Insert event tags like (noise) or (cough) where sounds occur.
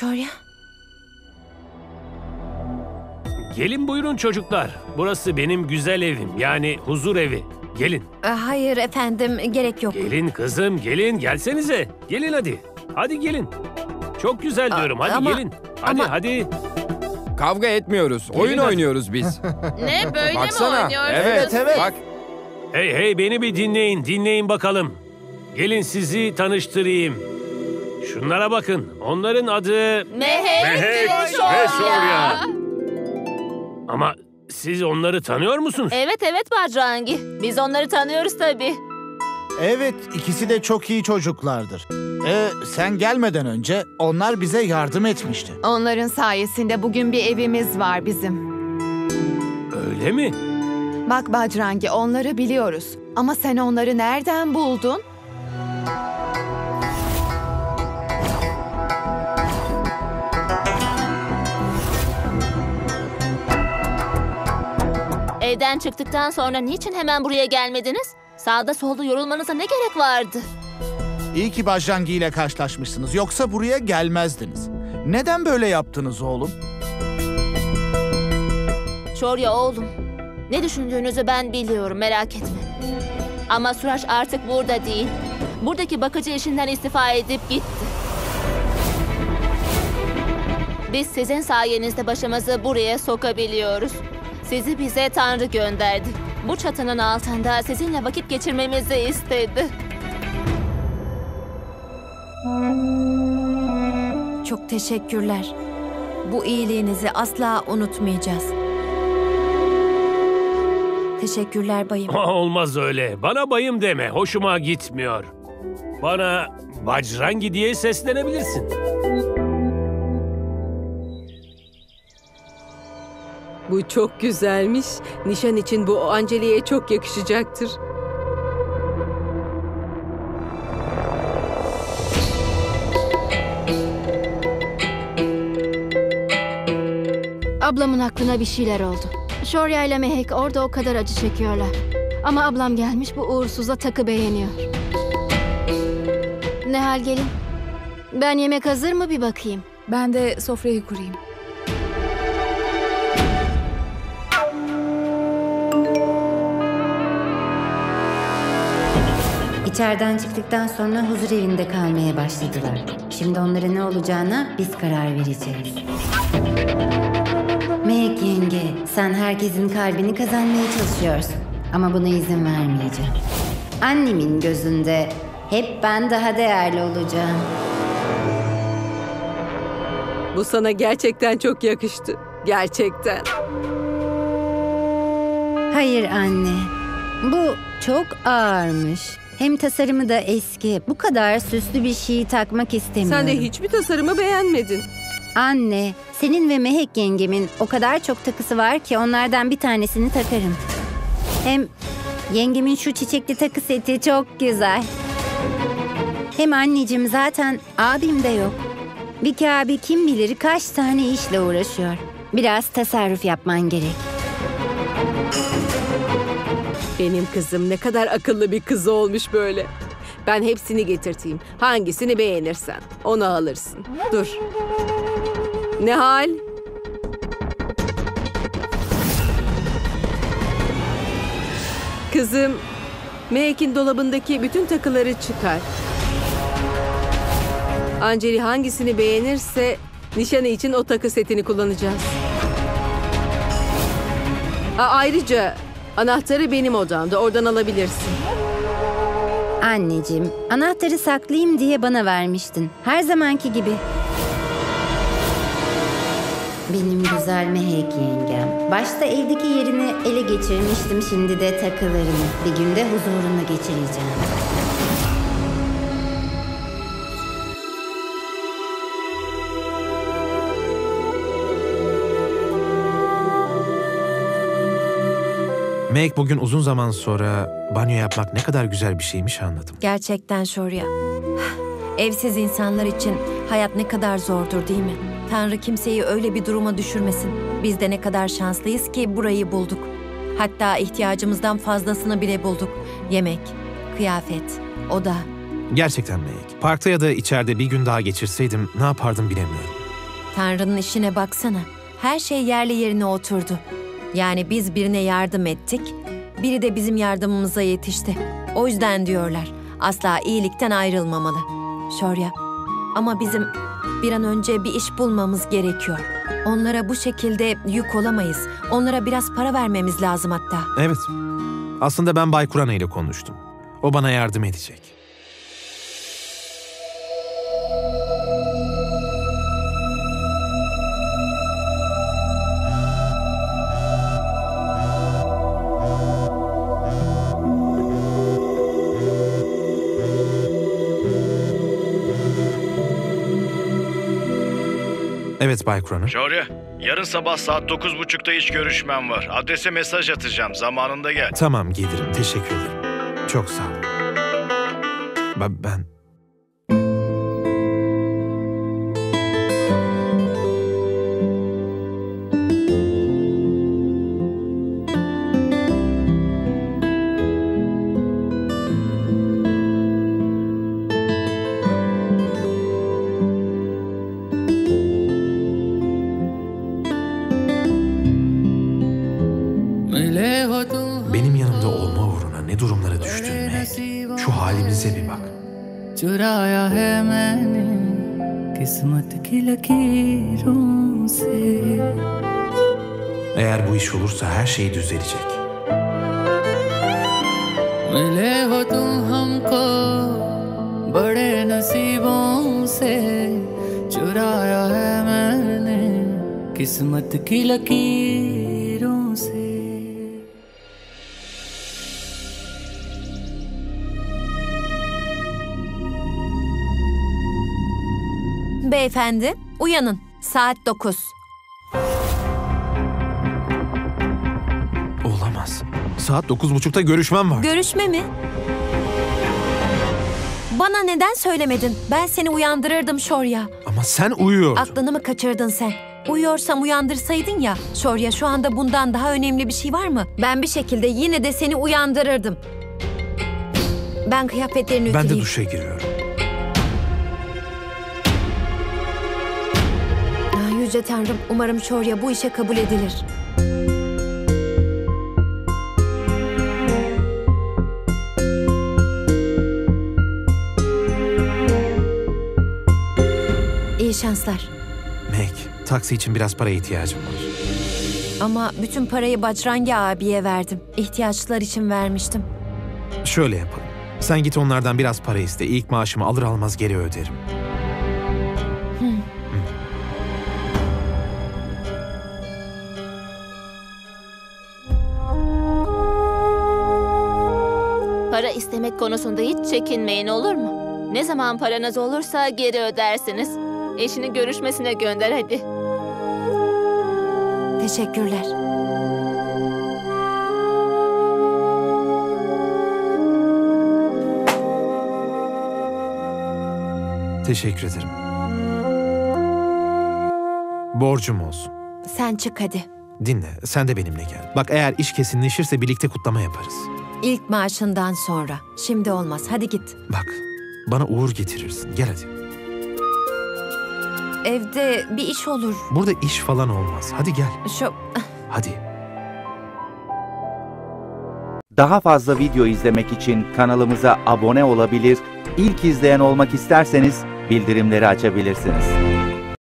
Şorya. Gelin buyurun çocuklar. Burası benim güzel evim. Yani huzur evi. Gelin. Ee, Hayır efendim gerek yok. Gelin kızım gelin gelsenize. Gelin hadi. Hadi gelin. Çok güzel diyorum. Hadi ama- gelin. Hadi ama- hadi. Kavga etmiyoruz. Oyun hadi. oynuyoruz biz. (laughs) Ne böyle mi Baksana. oynuyorsunuz? Evet evet. Bak Hey hey beni bir dinleyin. Dinleyin bakalım. Gelin sizi tanıştırayım. Şunlara bakın. Onların adı... Mehek, Mehek ve. Şorya. Ama siz onları tanıyor musunuz? Evet evet Bacrangi. Biz onları tanıyoruz tabii. Evet, ikisi de çok iyi çocuklardır. Ee, sen gelmeden önce onlar bize yardım etmişti. Onların sayesinde bugün bir evimiz var bizim. Öyle mi? Bak Bacrangi onları biliyoruz. Ama sen onları nereden buldun? Evden çıktıktan sonra niçin hemen buraya gelmediniz? Sağda solda yorulmanıza ne gerek vardı? İyi ki Bajrangi ile karşılaşmışsınız. Yoksa buraya gelmezdiniz. Neden böyle yaptınız oğlum? Şorya oğlum. Ne düşündüğünüzü ben biliyorum merak etme. Ama Suraj artık burada değil. Buradaki bakıcı işinden istifa edip gitti. Biz sizin sayenizde başımızı buraya sokabiliyoruz. Sizi bize Tanrı gönderdi. Bu çatının altında sizinle vakit geçirmemizi istedi. Çok teşekkürler. Bu iyiliğinizi asla unutmayacağız. Teşekkürler bayım. Olmaz öyle. Bana bayım deme. Hoşuma gitmiyor. Bana Bacrangi diye seslenebilirsin. Bu çok güzelmiş. Nişan için bu Anceli'ye çok yakışacaktır. Ablamın aklına bir şeyler oldu. Şorya ile Mehek orada o kadar acı çekiyorlar. Ama ablam gelmiş bu uğursuza takı beğeniyor. Ne hal gelin? Ben yemek hazır mı bir bakayım. Ben de sofrayı kurayım. İçeriden çıktıktan sonra huzur evinde kalmaya başladılar. Şimdi onlara ne olacağına biz karar vereceğiz. Melek yenge, sen herkesin kalbini kazanmaya çalışıyorsun. Ama buna izin vermeyeceğim. Annemin gözünde hep ben daha değerli olacağım. Bu sana gerçekten çok yakıştı. Gerçekten. Hayır anne. Bu çok ağırmış. Hem tasarımı da eski. Bu kadar süslü bir şeyi takmak istemiyorum. Sen de hiçbir tasarımı beğenmedin. Anne, senin ve Mehek yengemin o kadar çok takısı var ki onlardan bir tanesini takarım. Hem yengemin şu çiçekli takı seti çok güzel. Hem anneciğim zaten abim de yok. Vicky abi kim bilir kaç tane işle uğraşıyor. Biraz tasarruf yapman gerek. Benim kızım ne kadar akıllı bir kız olmuş böyle. Ben hepsini getirteyim. Hangisini beğenirsen onu alırsın. Dur. Ne hal? Kızım, Mehek'in dolabındaki bütün takıları çıkar. Anceli hangisini beğenirse nişanı için o takı setini kullanacağız. A- ayrıca anahtarı benim odamda. Oradan alabilirsin. Anneciğim, anahtarı saklayayım diye bana vermiştin. Her zamanki gibi. Benim güzel Mehek yengem. Başta evdeki yerini ele geçirmiştim şimdi de takılarını. Bir günde huzuruna geçireceğim. Meg bugün uzun zaman sonra banyo yapmak ne kadar güzel bir şeymiş anladım. Gerçekten Şorya. Evsiz insanlar için hayat ne kadar zordur değil mi? Tanrı kimseyi öyle bir duruma düşürmesin. Biz de ne kadar şanslıyız ki burayı bulduk. Hatta ihtiyacımızdan fazlasını bile bulduk. Yemek, kıyafet, oda. Gerçekten Meg. Parkta ya da içeride bir gün daha geçirseydim ne yapardım bilemiyorum. Tanrı'nın işine baksana. Her şey yerli yerine oturdu. Yani biz birine yardım ettik, biri de bizim yardımımıza yetişti. O yüzden diyorlar, asla iyilikten ayrılmamalı. Şorya, ama bizim bir an önce bir iş bulmamız gerekiyor. Onlara bu şekilde yük olamayız. Onlara biraz para vermemiz lazım hatta. Evet. Aslında ben Bay Kurana ile konuştum. O bana yardım edecek. Evet Bay Kurana. Şorya, yarın sabah saat 9.30'da iş görüşmem var. Adrese mesaj atacağım. Zamanında gel. Tamam gelirim. Teşekkür ederim. Çok sağ ol. Ben, ben... चुराया है मैंने किस्मत की लकीरों से Eğer bu iş olursa her şey düzelecek. मिले हो तुम हमको बड़े नसीबों से चुराया है मैंने किस्मत की लकीरों Beyefendi, uyanın. Saat 9. Olamaz. Saat dokuz buçukta görüşmem var. Görüşme mi? Bana neden söylemedin? Ben seni uyandırırdım Şorya. Ama sen uyuyordun. Aklını mı kaçırdın sen? Uyuyorsam uyandırsaydın ya. Şorya şu anda bundan daha önemli bir şey var mı? Ben bir şekilde yine de seni uyandırırdım. Ben kıyafetlerini ben de ütüleyeyim. duşa giriyorum. Yüce Tanrım, umarım Şorya bu işe kabul edilir. İyi şanslar. Meg, taksi için biraz para ihtiyacım var. Ama bütün parayı Bacrangi abiye verdim. İhtiyaçlar için vermiştim. Şöyle yapalım. Sen git onlardan biraz para iste. İlk maaşımı alır almaz geri öderim. Para istemek konusunda hiç çekinmeyin olur mu? Ne zaman paranız olursa geri ödersiniz. Eşini görüşmesine gönder hadi. Teşekkürler. Teşekkür ederim. Borcum olsun. Sen çık hadi. Dinle, sen de benimle gel. Bak eğer iş kesinleşirse birlikte kutlama yaparız. İlk maaşından sonra. Şimdi olmaz. Hadi git. Bak, bana uğur getirirsin. Gel hadi. Evde bir iş olur. Burada iş falan olmaz. Hadi gel. Şu... Hadi. Daha fazla video izlemek için kanalımıza abone olabilir, ilk izleyen olmak isterseniz bildirimleri açabilirsiniz.